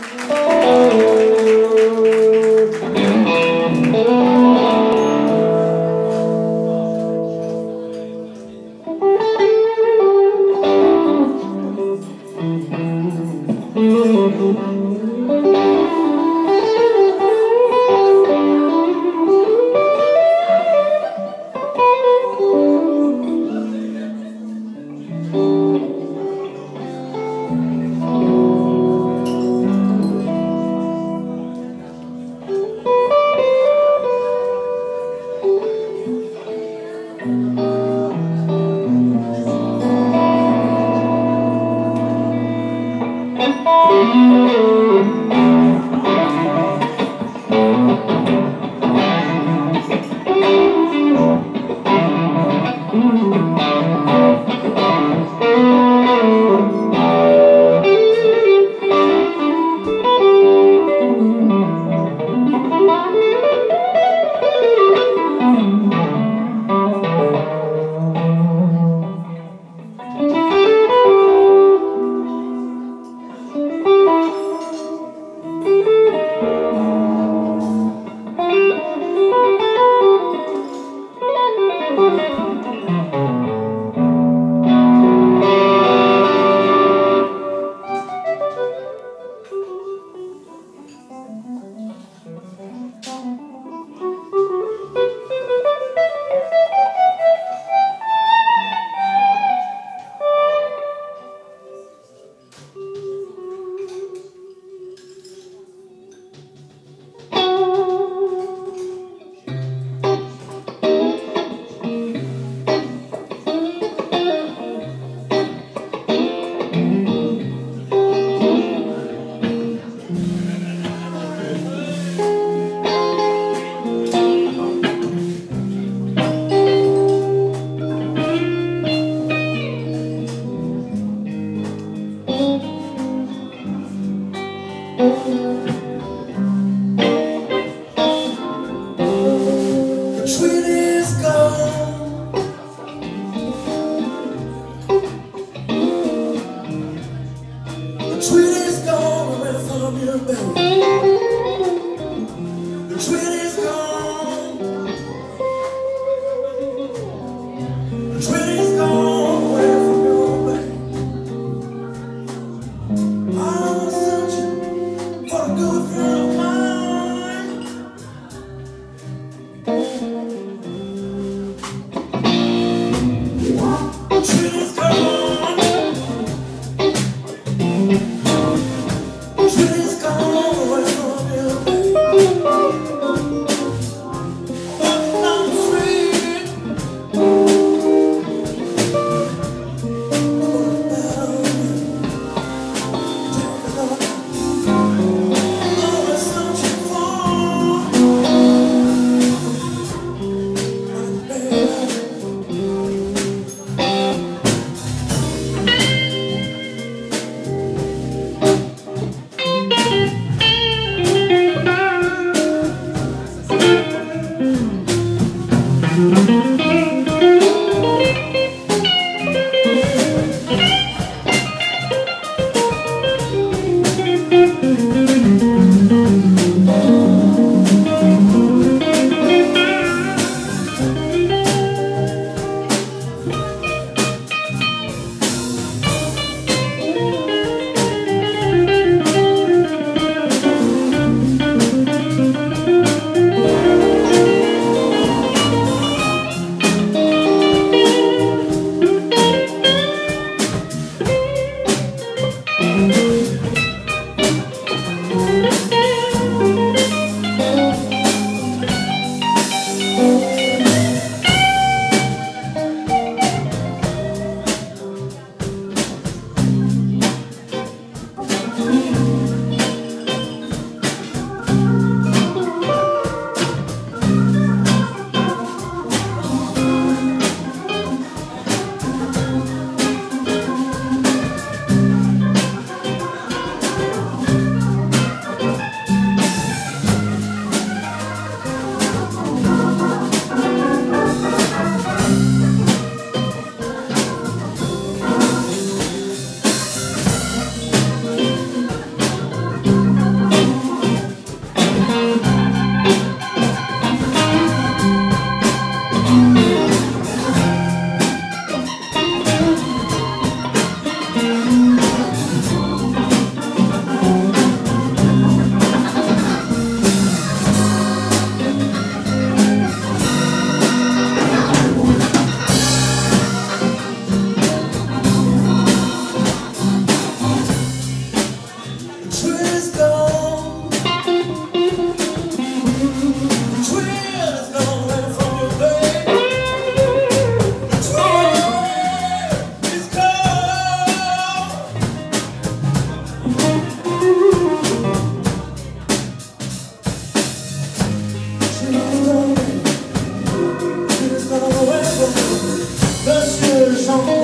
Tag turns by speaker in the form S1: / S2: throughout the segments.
S1: Thank you. song.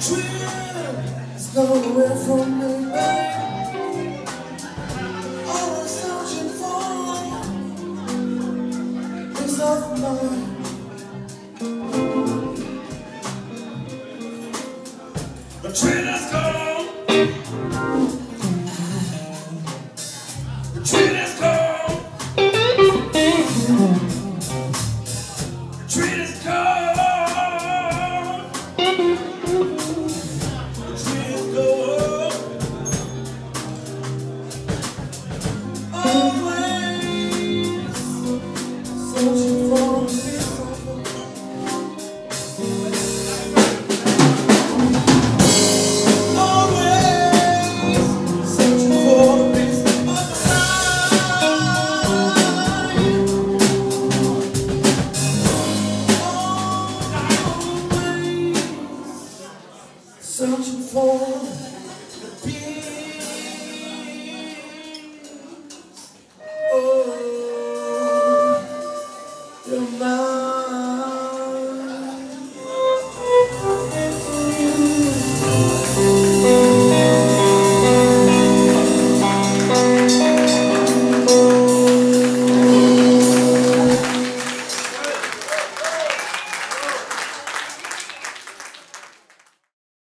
S1: trip is going